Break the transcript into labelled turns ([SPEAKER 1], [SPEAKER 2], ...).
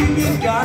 [SPEAKER 1] you got